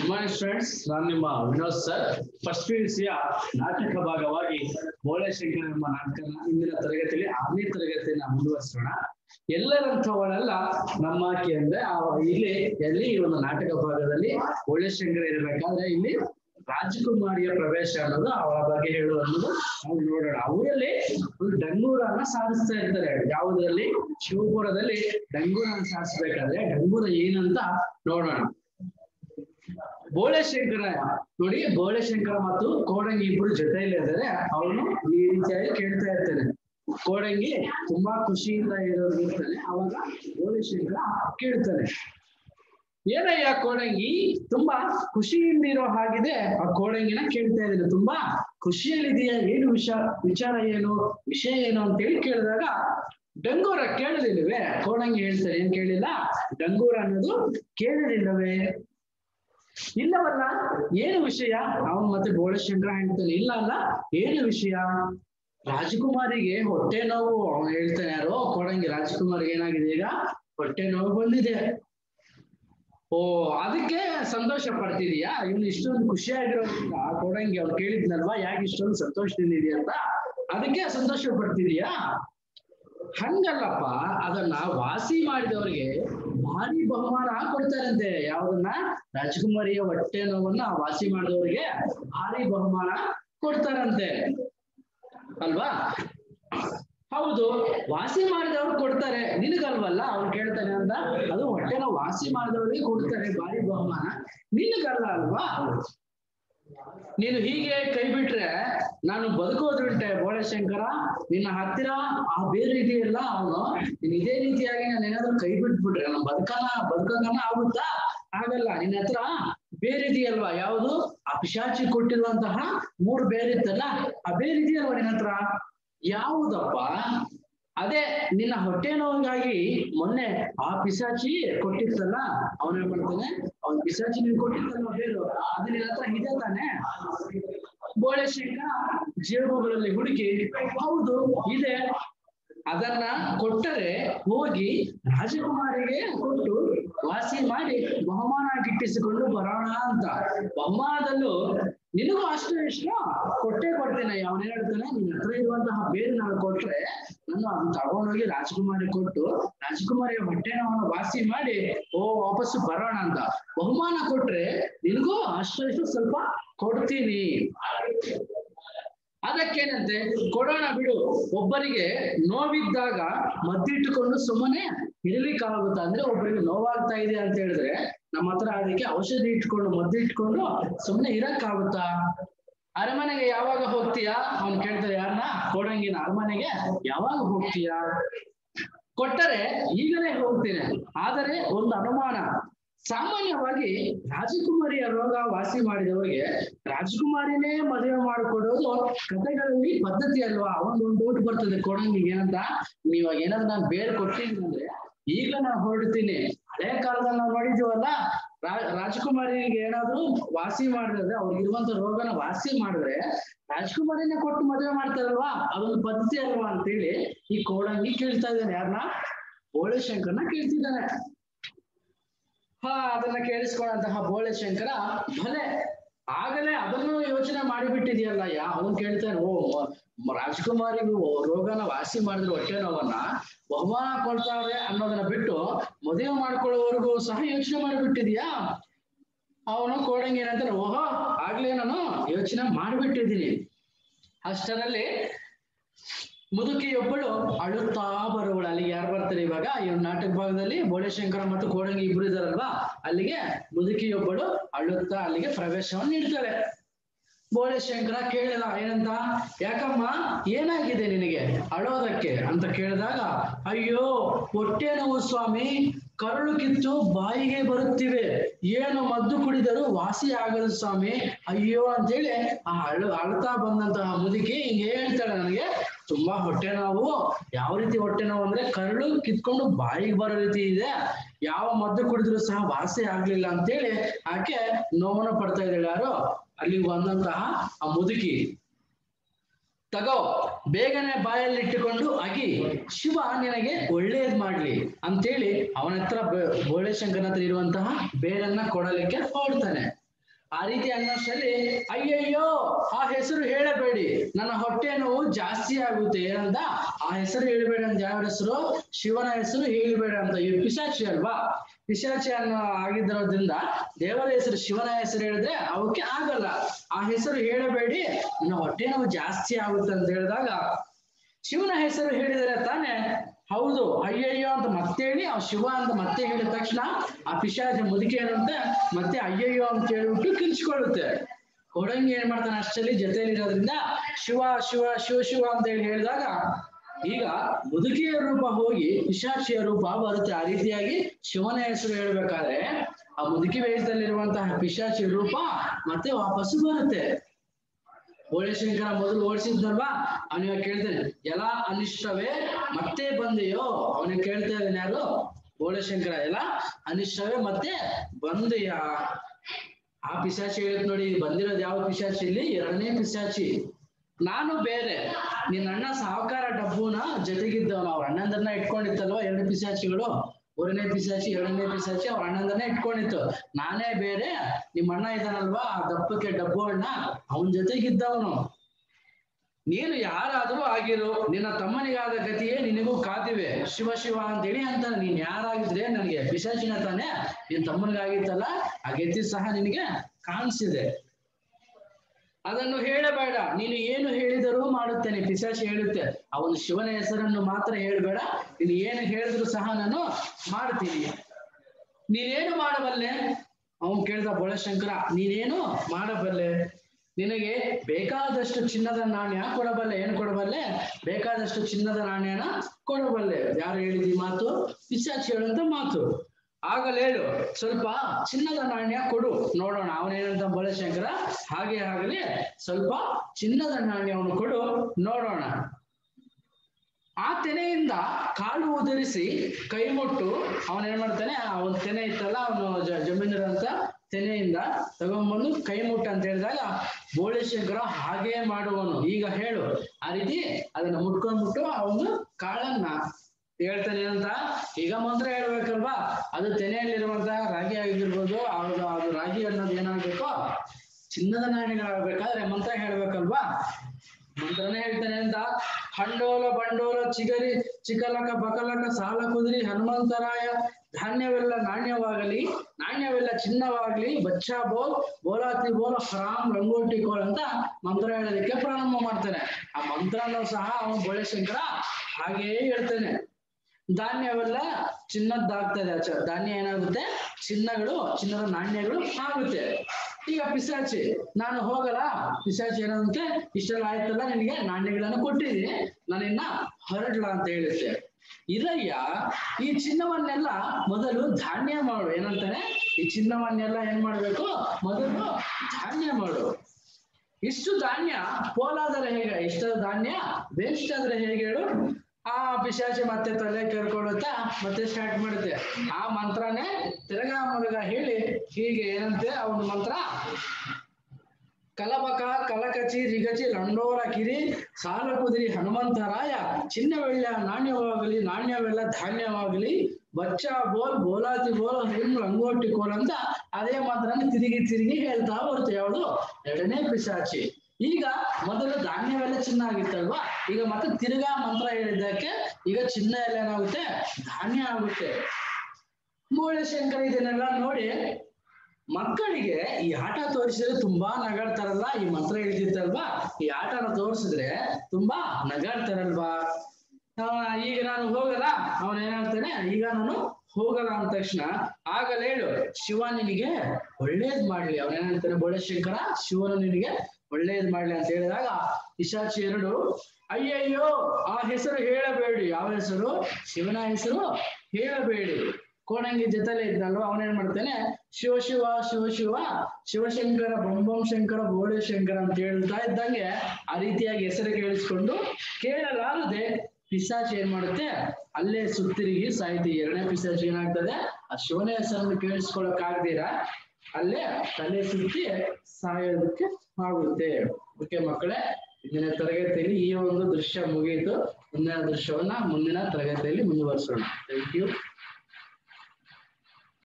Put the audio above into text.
Good morning students ನಾನು ನಿಮ್ಮ Vinod sir. First P ಯ ನಾಟಕ ಭಾಗವಾಗಿ ಬೋಳಶಂಕರ್ ಎಂಬ ನಾಟಕನ ಇಂದಿನ ತರಗತಿಯಲ್ಲಿ ಆರನೇ ತರಗತಿಯನ್ನ ಮುಂದುವರಿಸೋಣ. ಎಲ್ಲರಂಥವಳೆಲ್ಲ ನಮ್ಮ ಆಕೆ ಅಂದ್ರೆ ಇಲ್ಲಿ, ಎಲ್ಲಿ ಈ ಒಂದು ನಾಟಕ ಭಾಗದಲ್ಲಿ ಬೋಳಶಂಕರ ಇರಬೇಕಾದ್ರೆ ಇಲ್ಲಿ ರಾಜಕುಮಾರಿಯ ಪ್ರವೇಶ ಅನ್ನೋದು ಅವಳ ಬಗ್ಗೆ ಹೇಳುವ ನಾವು ನೋಡೋಣ. ಅವರಲ್ಲಿ ಒಂದು ಡಂಗೂರನ್ನ ಸಾಧಿಸ್ತಾ ಇರ್ತಾರೆ. ಯಾವುದರಲ್ಲಿ? ಶಿವಪುರದಲ್ಲಿ ಡಂಗೂರನ್ನ ಸಾಧಿಸ್ಬೇಕಾದ್ರೆ ಡಂಗೂರ ಏನಂತ ನೋಡೋಣ. ಬೋಳೆಶಂಕರ ನೋಡಿ ಬೋಳೆಶಂಕರ ಮತ್ತು ಕೋಡಂಗಿ ಇಬ್ರು ಜೊತೆಯಲ್ಲಿ ಇದ್ದಾರೆ. ಅವನು ಈ ರೀತಿಯಾಗಿ ಕೇಳ್ತಾ ಇರ್ತಾನೆ. ಕೋಡಂಗಿ ತುಂಬಾ ಖುಷಿಯಿಂದ ಇರ್ತಾನೆ. ಅವಾಗ ಬೋಳೆಶಂಕರ ಕೇಳ್ತಾನೆ. ಏನಯ್ಯ ಕೋಡಂಗಿ? ತುಂಬಾ ಖುಷಿಯಿಂದ ಇರೋ ಹಾಗಿದೆ ಆ ಕೋಡಂಗಿನ ಕೇಳ್ತಾ ಇದ್ದೀನಿ. ತುಂಬಾ ಖುಷಿಯಲ್ಲಿದೆಯಾ. ಏನು ವಿಚಾರ ವಿಚಾರ ಏನು, ವಿಷಯ ಏನು ಅಂತ ಹೇಳಿ ಕೇಳಿದಾಗ ಡಂಗೂರ ಕೇಳಲಿಲ್ಲವೇ ಕೋಡಂಗಿ ಹೇಳ್ತಾರೆ ಏನ್ ಕೇಳಿಲ್ಲ? ಡಂಗೂರ ಅನ್ನೋದು ಕೇಳಲಿಲ್ಲವೇ ಇಲ್ಲವಲ್ಲ? ಏನು ವಿಷಯ? ಅವನು ಮತ್ತೆ ಬೋಳಶಂಕರ ಹೇಳ್ತಾನೆ ಇಲ್ಲ ಅಲ್ಲ? ಏನು ವಿಷಯ? ರಾಜಕುಮಾರಿಗೆ ಹೊಟ್ಟೆ ನೋವು, ಅವನು ಹೇಳ್ತಾನೆ, ಯಾರೋ ಕೊಡಂಗಿ ರಾಜಕುಮಾರಿಗೆ ಏನಾಗಿದೆ ಈಗ? ಹೊಟ್ಟೆ ನೋವು ಬಂದಿದೆ. ಓ, ಅದಕ್ಕೆ ಸಂತೋಷ ಪಡ್ತಿದೀಯಾ? ಇವನು ಇಷ್ಟೊಂದು ಖುಷಿಯಾಗಿರೋದ್ರಿಂದ ಕೊಡಂಗಿ ಅವ್ನು ಕೇಳಿದ್ನಲ್ವಾ? ಯಾಕೆ ಇಷ್ಟೊಂದು ಸಂತೋಷದಿಂದ ಅಂತ? ಅದಕ್ಕೆ ಸಂತೋಷ ಪಡ್ತಿದೀಯಾ? ಹಂಗಲ್ಲಪ್ಪ, ಅದನ್ನ ವಾಸಿ ಮಾಡಿದವರಿಗೆ ಭಾರಿ ಬಹುಮಾನ ಕೊಡ್ತಾರಂತೆ. ಯಾವ್ದನ್ನ? ರಾಜಕುಮಾರಿಯ ಹೊಟ್ಟೆ ನೋವನ್ನ ವಾಸಿ ಮಾಡಿದವರಿಗೆ ಭಾರಿ ಬಹುಮಾನ ಕೊಡ್ತಾರಂತೆ. ಅಲ್ವಾ? ಹೌದು, ವಾಸಿ ಮಾಡಿದವ್ರು ಕೊಡ್ತಾರೆ. ನಿನಗಲ್ವಲ್ಲ? ಅವ್ರು ಕೇಳ್ತಾನೆ ಅಂತ ಅದು ಹೊಟ್ಟೆನ ವಾಸಿ ಮಾಡಿದವರಿಗೆ ಕೊಡ್ತಾರೆ. ಭಾರಿ ಬಹುಮಾನ. ನಿನಗಲ್ಲ ಅಲ್ವಾ? ನೀನು ಹೀಗೆ ಕೈ ಬಿಟ್ರೆ ನಾನು ಬೋಳೆ ಬೋಳಶಂಕರ ನಿನ್ನ ಹತ್ತಿರ ಆ ಬೇರೆ ಇದೆಯಲ್ಲ ಅವನು. ನೀನ್ ಇದೇ ರೀತಿಯಾಗಿ ನಾನು ಏನಾದ್ರು ಕೈ ಬಿಟ್ಬಿಟ್ರೆ, ನಾನು ಬದುಕನ ಬದುಕನ ಆಗುತ್ತಾ? ಆಗಲ್ಲ ನಿನ್ನ ಹತ್ರ ಬೇರೆ ಇದೆಯಲ್ವಾ ಯಾವುದು? ಆ ಪಿಶಾಚಿ ಕೊಟ್ಟಿರುವಂತಹ ಮೂರು ಬೇರೆ ಇತ್ತಲ್ಲ, ಆ ಬೇರೆ ಇದೆಯಲ್ವಾ ನಿನ್ನ ಹತ್ರ? ಯಾವುದಪ್ಪ? ಅದೇ, ನಿನ್ನ ಹೊಟ್ಟೆ ನೋವಿಗಾಗಿ ಮೊನ್ನೆ ಆ ಪಿಸಾಚಿ ಕೊಟ್ಟಿತ್ತಲ್ಲ ಅವನೇನ್ ಮಾಡ್ತಾನೆ ಅವನ್ ನೀನ್ ಕೊಟ್ಟಿತ್ತಲ್ಲ ಬೇರು ಅದನ್ನ ಹತ್ರ ಇದೆ ತಾನೆ. ಬೋಳೆಶಂಕರ ಜೇಬುಗಳಲ್ಲಿ ಹುಡುಕಿ, ಹೌದು, ಇದೆ. ಅದನ್ನ ಕೊಟ್ಟರೆ ಹೋಗಿ ರಾಜಕುಮಾರಿಗೆ ಕೊಟ್ಟು ವಾಸಿ ಮಾಡಿ ಬಹುಮಾನ ಗಿಟ್ಟಿಸಿಕೊಂಡು ಬರೋಣ ಅಂತ. ಬಹುಮಾನದಲ್ಲೂ ನಿನಗೂ ಅಷ್ಟು ಇಷ್ಟ? ಕೊಟ್ಟೆ ಕೊಡ್ತೇನೆ ಅವನೇನ್ ಹೇಳ್ತಾನೆ, ನಿನ್ನ ಹತ್ರ ಇರುವಂತಹ ಬೇರೆ ನಾನು ಕೊಟ್ರೆ ನಾನು ಅದನ್ನ ತಗೊಂಡೋಗಿ ರಾಜಕುಮಾರಿ ಕೊಟ್ಟು ರಾಜಕುಮಾರಿಯ ಹೊಟ್ಟೆನ ವಾಸಿ ಮಾಡಿ, ಓ ವಾಪಸ್ ಬರೋಣ ಅಂತ ಬಹುಮಾನ ಕೊಟ್ರೆ ನಿನಗೂ ಅಷ್ಟು ಸ್ವಲ್ಪ ಕೊಡ್ತೀನಿ. ಅದಕ್ಕೇನಂತೆ, ಕೊಡೋಣ ಬಿಡು. ಒಬ್ಬರಿಗೆ ನೋವಿದ್ದಾಗ ಮದ್ದಿಟ್ಟುಕೊಂಡು ಸುಮ್ಮನೆ ಇರ್ಲಿಕ್ಕಾಗುತ್ತಾ ಅಂದ್ರೆ ಒಬ್ಬರಿಗೆ ನೋವಾಗ್ತಾ ಇದೆ ಅಂತ ಹೇಳಿದ್ರೆ ನಮ್ಮ ಹತ್ರ ಅದಕ್ಕೆ ಔಷಧಿ ಇಟ್ಕೊಂಡು ಮದ್ದಿಟ್ಕೊಂಡು ಸುಮ್ಮನೆ ಇರಕ್ಕಾಗುತ್ತಾ? ಅರಮನೆಗೆ ಯಾವಾಗ ಹೋಗ್ತೀಯಾ? ಅವ್ನು ಕೇಳ್ತಾರೆ ಯಾರನ್ನ ಕೊಡಂಗಿನ ಅರಮನೆಗೆ ಯಾವಾಗ ಹೋಗ್ತೀಯಾ? ಕೊಟ್ಟರೆ ಈಗಲೇ ಹೋಗ್ತೇನೆ. ಆದರೆ ಒಂದು ಅನುಮಾನ. ಸಾಮಾನ್ಯವಾಗಿ ರಾಜಕುಮಾರಿಯ ರೋಗ ವಾಸಿ ಮಾಡಿದವರಿಗೆ ರಾಜಕುಮಾರಿನೇ ಮದುವೆ ಮಾಡಿಕೊಡೋದು ಕಥೆಗಳಲ್ಲಿ ಪದ್ಧತಿ ಅಲ್ವಾ? ಒಂದು ಒಂದು ಡೌಟ್ ಬರ್ತದೆ ಕೊಡಂಗಿಗೆ ಏನಂತ ನೀವಾಗ ಏನಾದ್ರು ನಾನು ಬೇರೆ ಕೊಟ್ಟಿದ್ದೀನಿ ಅಂದ್ರೆ ಈಗ ನಾನು ಹೊರಡ್ತೀನಿ. ಹಳೆ ಕಾಲದಲ್ಲಿ ನಾವು ನೋಡಿದೀವಲ್ಲ ರಾಜಕುಮಾರಿಗೆ ಏನಾದ್ರು ವಾಸಿ ಮಾಡಿದ್ರೆ ಅವ್ರಿಗೆ ಇರುವಂತ ರೋಗನ ವಾಸಿ ಮಾಡಿದ್ರೆ, ರಾಜಕುಮಾರಿನ ಕೊಟ್ಟು ಮದುವೆ ಮಾಡ್ತಾರಲ್ವಾ? ಅದೊಂದು ಪದ್ಧತಿ ಅಲ್ವಾ ಅಂತೇಳಿ ಈ ಕೋಡಂಗಿ ಕೇಳ್ತಾ ಇದ್ದಾನೆ. ಯಾರನ್ನ ಬೋಳೆಶಂಕರ್ನ ಕೇಳ್ತಿದ್ದಾನೆ. ಹಾ, ಅದನ್ನ ಕೇಳಿಸ್ಕೊಂಡಂತಹ ಬೋಳೆಶಂಕರ ಭಲೆ. ಆಗಲೇ ಅದನ್ನು ಯೋಚನೆ ಮಾಡಿಬಿಟ್ಟಿದೆಯಲ್ಲ, ಯಾ, ಅವನು ಕೇಳ್ತಾನೆ, ಓ ರಾಜಕುಮಾರಿಗೂ ರೋಗನ ವಾಸಿ ಮಾಡಿದ್ರೆ ಹೊಟ್ಟೆ ನೋವನ್ನ ಬಹುಮಾನ ಕೊಡ್ತಾರೆ ಅನ್ನೋದನ್ನ ಬಿಟ್ಟು ಮದುವೆ ಮಾಡ್ಕೊಳ್ಳೋವರೆಗೂ ಸಹ ಯೋಚನೆ ಮಾಡಿಬಿಟ್ಟಿದ್ಯಾ? ಅವನು ಕೋಡಂಗಿ ಏನಂತಾರೆ ಓಹೋ, ಆಗ್ಲೇ ನಾನು ಯೋಚನೆ ಮಾಡಿಬಿಟ್ಟಿದ್ದೀನಿ. ಅಷ್ಟರಲ್ಲಿ ಮುದುಕಿಯೊಬ್ಬಳು ಅಳುತ್ತಾ ಬರುವಳು. ಅಲ್ಲಿಗೆ ಯಾರು ಬರ್ತಾರೆ ಇವಾಗ? ಈ ನಾಟಕ ಭಾಗದಲ್ಲಿ ಬೋಳೇಶಂಕರ ಮತ್ತು ಕೋಡಂಗಿ ಇಬ್ರು ಇದಾರಲ್ವಾ ಅಲ್ಲಿಗೆ ಮುದುಕಿಯೊಬ್ಬಳು ಅಳುತ್ತಾ ಅಲ್ಲಿಗೆ ಪ್ರವೇಶವನ್ನು ನೀಡ್ತಾಳೆ ಬೋಳೇಶಂಕರ ಕೇಳಿದ ಏನಂತ? ಯಾಕಮ್ಮ, ಏನಾಗಿದೆ ನಿನಗೆ? ಅಳೋದಕ್ಕೆ ಅಂತ ಕೇಳಿದಾಗ, ಅಯ್ಯೋ, ಹೊಟ್ಟೆ ನೋವು ಸ್ವಾಮಿ, ಕರುಳು ಕಿತ್ತು ಬಾಯಿಗೆ ಬರುತ್ತಿವೆ. ಏನು ಮದ್ದು ಕುಡಿದರೂ ವಾಸಿ ಆಗದು ಸ್ವಾಮಿ. ಅಯ್ಯೋ ಅಂತೇಳಿ ಆ ಅಳು, ಅಳ್ತಾ ಬಂದಂತಹ ಮುದುಕಿ ಹಿಂಗೆ ಹೇಳ್ತಾಳೆ ನನಗೆ, ತುಂಬಾ ಹೊಟ್ಟೆ ನೋವು. ಯಾವ ರೀತಿ ಹೊಟ್ಟೆ ನೋವು ಅಂದ್ರೆ ಕರಳು ಕಿತ್ಕೊಂಡು ಬಾಯಿಗೆ ಬರೋ ರೀತಿ ಇದೆ. ಯಾವ ಮದ್ದು ಕುಡಿದ್ರು ಸಹ ವಾಸಿ ಆಗ್ಲಿಲ್ಲ ಅಂತೇಳಿ ಆಕೆ ನೋವನ್ನು ಪಡ್ತಾ ಇದ್ದಾಳೆ ಯಾರು? ಅಲ್ಲಿಗೆ ಬಂದಂತಹ ಆ ಮುದುಕಿ. ತಗೋ, ಬೇಗನೆ ಬಾಯಲ್ಲಿ ಇಟ್ಟುಕೊಂಡು ಅಗಿ, ಶಿವ ನಿನಗೆ ಒಳ್ಳೇದ್ ಮಾಡ್ಲಿ ಅಂತೇಳಿ ಅವನ ಹತ್ರ ಬೋಳೇಶಂಕರನ ಹತ್ರ ಇರುವಂತಹ ಬೇರನ್ನ ಕೊಡಲಿಕ್ಕೆ ಹೊರಡ್ತಾನೆ. ಆ ರೀತಿ ಅನ್ನೋಷ್ಟರಲ್ಲಿ, ಅಯ್ಯಯ್ಯೋ, ಆ ಹೆಸರು ಹೇಳಬೇಡಿ. ನನ್ನ ಹೊಟ್ಟೆ ನೋವು ಜಾಸ್ತಿ ಆಗುತ್ತೆ ಏನಂತ ಆ ಹೆಸರು ಹೇಳಬೇಡ ಅಂತ ಯಾವ ಹೆಸರು? ಶಿವನ ಹೆಸರು ಹೇಳಬೇಡ ಅಂತ. ಈ ಪಿಶಾಚಿ ಅಲ್ವಾ ಪಿಶಾಚಿ ಅನ್ನೋ ಆಗಿದ್ದಿರೋದ್ರಿಂದ ದೇವರ ಹೆಸರು ಶಿವನ ಹೆಸರು ಹೇಳಿದ್ರೆ ಅವಕ್ಕೆ ಆಗಲ್ಲ. ಆ ಹೆಸರು ಹೇಳಬೇಡಿ. ನನ್ನ ಹೊಟ್ಟೆ ನೋವು ಜಾಸ್ತಿ ಆಗುತ್ತೆ ಅಂತ ಹೇಳಿದಾಗ ಶಿವನ ಹೆಸರು ಹೇಳಿದರೆ ತಾನೇ, ಹೌದು, ಅಯ್ಯಯ್ಯೋ ಅಂತ ಮತ್ತೆ ಹೇಳಿ, ಆ ಶಿವ ಅಂತ ಮತ್ತೆ ಹೇಳಿದ ತಕ್ಷಣ ಆ ಪಿಶಾಚಿ ಮುದುಕಿ ಏನಂತೆ, ಮತ್ತೆ ಅಯ್ಯಯ್ಯೋ ಅಂತ ಹೇಳ್ಬಿಟ್ಟು ಕಿರ್ಚ್ಕೊಳ್ಳುತ್ತೆ. ಕೊಡಂಗಿ ಏನ್ ಮಾಡ್ತಾನೆ ಅಷ್ಟಲ್ಲಿ ಜೊತೆಯಲ್ಲಿ ಇರೋದ್ರಿಂದ ಶಿವ ಶಿವ ಶಿವ ಶಿವ ಅಂತ ಹೇಳಿ ಹೇಳಿದಾಗ ಈಗ ಮುದುಕಿಯ ರೂಪ ಹೋಗಿ ಪಿಶಾಚಿಯ ರೂಪ ಬರುತ್ತೆ. ಆ ರೀತಿಯಾಗಿ ಶಿವನ ಹೆಸರು ಹೇಳ್ಬೇಕಾದ್ರೆ ಆ ಮುದುಕಿ ವೇಷದಲ್ಲಿರುವಂತಹ ಪಿಶಾಚಿ ರೂಪ ಮತ್ತೆ ವಾಪಸ್ ಬರುತ್ತೆ. ಬೋಳೇಶಂಕರ ಮೊದಲು ಓಡಿಸಿದ್ನಲ್ವಾ ಅವನಿಗೆ ಕೇಳ್ತೇನೆ ಎಲ್ಲ ಅನಿಷ್ಟವೇ? ಮತ್ತೆ ಬಂದೆಯೋ? ಅವನಿಗೆ ಕೇಳ್ತಾ ಇದ್ದಾನೆ, ಯಾರು? ಬೋಳೇಶಂಕರ ಎಲ್ಲ ಅನಿಷ್ಟವೇ ಮತ್ತೆ ಬಂದೆಯಾ? ಆ ಪಿಶಾಚಿ ಹೇಳುತ್ತೆ ನೋಡಿ, ಬಂದಿರೋದು ಯಾವ ಪಿಶಾಚಿ ಇಲ್ಲಿ ಎರಡನೇ ಪಿಶಾಚಿ. ನಾನು ಬೇರೆ. ನಿನ್ನ ಅಣ್ಣ ಸಹಕಾರ ಡಬ್ಬುನ ಜೊತೆಗಿದ್ದವನು. ಅವ್ರ ಅಣ್ಣಂದನ್ನ ಇಟ್ಕೊಂಡಿತ್ತಲ್ವಾ? ಎರಡು ಪಿಸಾಚಿಗಳು ಮೂರನೇ ಪಿಸಾಚಿ ಎರಡನೇ ಪಿಸಾಚಿ ಅವ್ರ ಅಣ್ಣಂದನ್ನೇ ಇಟ್ಕೊಂಡಿತ್ತು. ನಾನೇ ಬೇರೆ. ನಿಮ್ಮ ಅಣ್ಣ ಇದ್ದಾನಲ್ವಾ? ಆ ದಪ್ಪಕ್ಕೆ ಡಬ್ಬು ಅಣ್ಣ, ಅವನ ಜೊತೆಗಿದ್ದವನು. ನೀನು ಯಾರಾದರೂ ಆಗಿರು, ನಿನ್ನ ತಮ್ಮನಿಗಾದ ಗತಿಯೇ ನಿನಗೂ ಕಾದಿವೆ. ಶಿವ ಶಿವ ಅಂತೇಳಿ ಅಂತ ನೀನ್ ಯಾರಾಗಿದ್ರೆ ನನಗೆ ಪಿಶಾಚಿನ ತಾನೆ. ನಿನ್ ತಮ್ಮನಿಗಾಗಿತ್ತಲ್ಲ, ಆ ಗತಿ ಸಹ ನಿನಗೆ ಕಾಣಿಸಿದೆ. ಅದನ್ನು ಹೇಳಬೇಡ. ನೀನು ಏನು ಹೇಳಿದರೂ ಮಾಡುತ್ತೇನೆ. ಪಿಶಾಚಿ ಹೇಳುತ್ತೆ. ಅವನು ಶಿವನ ಹೆಸರನ್ನು ಮಾತ್ರ ಹೇಳಬೇಡ. ನೀನು ಏನು ಹೇಳಿದ್ರು ಸಹ ನಾನು ಮಾಡ್ತೀನಿ. ನೀನೇನು ಮಾಡಬಲ್ಲೆ? ಅವನು ಕೇಳ್ದ ಬೋಳಶಂಕರ ನೀನೇನು ಮಾಡಬಲ್ಲೆ? ನಿನಗೆ ಬೇಕಾದಷ್ಟು ಚಿನ್ನದ ನಾಣ್ಯ ಕೊಡಬಲ್ಲೆ? ಏನು ಕೊಡಬಲ್ಲೆ? ಬೇಕಾದಷ್ಟು ಚಿನ್ನದ ನಾಣ್ಯನ ಕೊಡಬಲ್ಲೆ. ಯಾರು ಹೇಳಿದ ಮಾತು? ಪಿಶಾಚಿ ಹೇಳುವಂತ ಮಾತು. ಆಗಲೇ ಹೇಳು. ಸ್ವಲ್ಪ ಚಿನ್ನದ ನಾಣ್ಯ ಕೊಡು. ನೋಡೋಣ ಅವನೇನಂತ ಬಲಶಂಕರ? ಹಾಗೆ ಆಗಲಿ, ಸ್ವಲ್ಪ ಚಿನ್ನದ ನಾಣ್ಯವನ್ನು ಕೊಡು. ನೋಡೋಣ. ಆ ತೆನೆಯಿಂದ ಕಾಲು ಉದುರಿಸಿ ಕೈ ಮುಟ್ಟು ಅವನ್ ಏನ್ ಮಾಡ್ತಾನೆ? ಆ ಒಂದು ತೆನೆ ಇತ್ತಲ್ಲ, ಅವನು ಜಮೀನಿರಂತ ತೆನೆಯಿಂದ ತಗೊಂಡ್ಬಂದು ಕೈ ಮುಟ್ಟ ಅಂತ ಹೇಳಿದಾಗ ಬೋಳೇಶಂಕರ ಹಾಗೆ ಮಾಡುವನು. ಈಗ ಹೇಳು. ಆ ರೀತಿ ಅದನ್ನ ಮುಟ್ಕೊಂಡ್ಬಿಟ್ಟು ಅವನು ಕಾಳನ್ನ ಹೇಳ್ತಾನೆ ಅಂತ ಈಗ ಮಂತ್ರ ಹೇಳ್ಬೇಕಲ್ವಾ? ಅದು ತೆನೆಯಲ್ಲಿರುವಂತಹ ರಾಗಿ ಆಗಿರ್ಬೋದು ಅದು ಅದು ರಾಗಿ ಅನ್ನೋದು ಏನಾಗ್ಬೇಕು, ಚಿನ್ನದ ನಾಣ್ಯಗಳಾಗ್ಬೇಕಾದ್ರೆ ಮಂತ್ರ ಹೇಳ್ಬೇಕಲ್ವಾ? ಮಂತ್ರನೇ ಹೇಳ್ತಾನೆ ಅಂತ, ಹಂಡೋಲ ಬಂಡೋಲ ಚಿಗರಿ ಚಿಕಲಕ ಬಕಲಕ ಸಾಲ ಕುದುರಿ ಹನುಮಂತರಾಯ, ಧಾನ್ಯವೆಲ್ಲ ನಾಣ್ಯವಾಗಲಿ, ನಾಣ್ಯವೆಲ್ಲ ಚಿನ್ನವಾಗಲಿ, ಬಚ್ಚಾ ಬೋಲ್, ಬೋಲಾತಿ ಬೋಲ್, ಹರಾಮ್, ರಂಗೋಟಿ ಕೋಲ್ ಅಂತ ಮಂತ್ರ ಹೇಳೋದಕ್ಕೆ ಪ್ರಾರಂಭ ಮಾಡ್ತಾನೆ. ಆ ಮಂತ್ರನೂ ಸಹ ಅವನು ಬೋಳೇಶಂಕರ ಹಾಗೆಯೇ ಹೇಳ್ತಾನೆ. ಧಾನ್ಯವೆಲ್ಲ ಚಿನ್ನದ್ದಾಗ್ತದೆ ಆಚೆ, ಧಾನ್ಯ ಏನಾಗುತ್ತೆ? ಚಿನ್ನಗಳು, ಚಿನ್ನದ ನಾಣ್ಯಗಳು ಆಗುತ್ತೆ. ಈಗ ಪಿಸಾಚಿ ನಾನು ಹೋಗಲ್ಲ. ಪಿಸಾಚಿ ಏನಂತೆ? ಇಷ್ಟೆಲ್ಲ ಆಯ್ತಲ್ಲ ನಿನಗೆ? ನಾಣ್ಯಗಳನ್ನು ಕೊಟ್ಟಿದ್ದೀನಿ. ನಾನಿನ್ನ ಹೊರಡ್ಲ ಅಂತ ಹೇಳುತ್ತೆ. ಇದಯ್ಯ, ಈ ಚಿನ್ನವನ್ನೆಲ್ಲ ಮೊದಲು ಧಾನ್ಯ ಮಾಡು. ಏನಂತಾನೆ ಈ ಚಿನ್ನವನ್ನೆಲ್ಲ ಏನ್ ಮಾಡ್ಬೇಕು? ಮೊದಲು ಧಾನ್ಯ ಮಾಡು. ಇಷ್ಟು ಧಾನ್ಯ ಪೋಲಾದರೆ ಹೇಗೆ? ಇಷ್ಟ ಧಾನ್ಯ ವೇಸ್ಟ್ ಆದ್ರೆ ಹೇಗೆ ಹೇಳು? ಆ ಪಿಶಾಚಿ ಮತ್ತೆ ತಲೆ ಕೇಳ್ಕೊಳುತ್ತಾ ಮತ್ತೆ ಸ್ಟಾರ್ಟ್ ಮಾಡುತ್ತೆ. ಆ ಮಂತ್ರನೇ ತಿರ್ಗಾ ಮುರುಗ ಹೇಳಿ ಹೀಗೆ ಏನಂತೆ, ಅವನ ಮಂತ್ರ? ಕಲಬಕ ಕಲಕಚಿ ರಿಗಚಿ ಲಂಡೋರ ಕಿರಿ ಸಾಲ ಕುದಿರಿ ಹನುಮಂತರಾಯ ಚಿನ್ನವೆಳ್ಳ ನಾಣ್ಯವಾಗಲಿ, ನಾಣ್ಯವೆಲ್ಲ ಧಾನ್ಯವಾಗಲಿ, ಬಚ್ಚ ಬೋಲ್, ಬೋಲಾತಿ ಬೋಲ್, ಹೆಣ್ಣು ರಂಗೋಟಿ ಕೋಲ್ ಅಂತ ಅದೇ ಮಾತ್ರನೇ ತಿರುಗಿ ತಿರುಗಿ ಹೇಳ್ತಾ ಬರುತ್ತೆ ಯಾವುದು ಎರಡನೇ ಪಿಶಾಚಿ. ಈಗ ಮೊದಲು ಧಾನ್ಯವೆಲ್ಲ ಚಿನ್ನ ಆಗಿತ್ತಲ್ವಾ ಈಗ ಮತ್ತೆ ತಿರುಗಾ ಮಂತ್ರ ಹೇಳಿದ್ದಕ್ಕೆ ಈಗ ಚಿನ್ನ ಎಲ್ಲ ಏನಾಗುತ್ತೆ? ಧಾನ್ಯ ಆಗುತ್ತೆ. ಮೂಳೆಶಂಕರ ಇದನ್ನೆಲ್ಲ ನೋಡಿ, ಮಕ್ಕಳಿಗೆ ಈ ಆಟ ತೋರಿಸಿದ್ರೆ ತುಂಬಾ ನಗಾಡ್ತಾರಲ್ಲ ಈ ಮಂತ್ರ ಹೇಳ್ತಿತ್ತಲ್ವಾ? ಈ ಆಟನ ತೋರಿಸಿದ್ರೆ ತುಂಬಾ ನಗಾಡ್ತಾರಲ್ವಾ? ಈಗ ನಾನು ಹೋಗಲ್ಲ. ಅವನ ಏನಾಗ್ತಾನೆ ಈಗ ನಾನು ಹೋಗಲ್ಲ ಅಂದ ತಕ್ಷಣ ಆಗಲೇ ಹೇಳು. ಶಿವ ನಿನಗೆ ಒಳ್ಳೇದ್ ಮಾಡ್ಲಿ. ಅವನ ಏನಂತಾನೆ ಬೋಳಶಂಕರ ಶಿವನು ನಿನಗೆ ಒಳ್ಳೇದ್ ಮಾಡ್ಲಿ ಅಂತ ಹೇಳಿದಾಗ ಪಿಶಾಚಿ ಎರಡು, ಅಯ್ಯಯ್ಯೋ, ಆ ಹೆಸರು ಹೇಳಬೇಡಿ. ಯಾವ ಹೆಸರು? ಶಿವನ ಹೆಸರು ಹೇಳಬೇಡಿ. ಕೋಣಂಗಿ ಜೊತೆಲೆ ಇದ್ನಲ್ವ ಅವನೇನ್ ಮಾಡ್ತಾನೆ? ಶಿವ ಶಿವ ಶಿವ ಶಿವ, ಶಿವಶಂಕರ, ಬೊಂಬಂ ಶಂಕರ ಶಂಕರ ಅಂತ ಹೇಳ್ತಾ ಇದ್ದಂಗೆ ಆ ರೀತಿಯಾಗಿ ಹೆಸರು ಕೇಳಿಸ್ಕೊಂಡು ಕೇಳಲಾರದೆ ಪಿಸಾಚಿ ಏನ್ ಮಾಡುತ್ತೆ? ಅಲ್ಲೇ ಸುತ್ತಿರುಗಿ ಸಾಹಿತಿ ಎರಡನೇ ಪಿಸಾಚಿ ಏನಾಗ್ತದೆ ಆ ಶಿವನ ಹೆಸರನ್ನು ಕೇಳಿಸ್ಕೊಳಕ್ ಆಗ್ದಿರ? ಅಲ್ಲೇ, ತಲೆ ಸುತ್ತಿ ಸಾಯೋದಕ್ಕೆ ಆಗುತ್ತೆ ಓಕೆ ಮಕ್ಕಳೇ ಇಂದಿನ ತರಗತಿಯಲ್ಲಿ ಈ ಒಂದು ದೃಶ್ಯ ಮುಗಿಯಿತು. ಮುಂದಿನ ದೃಶ್ಯವನ್ನ ಮುಂದಿನ ತರಗತಿಯಲ್ಲಿ ಮುಂದುವರಿಸೋಣ. Thank you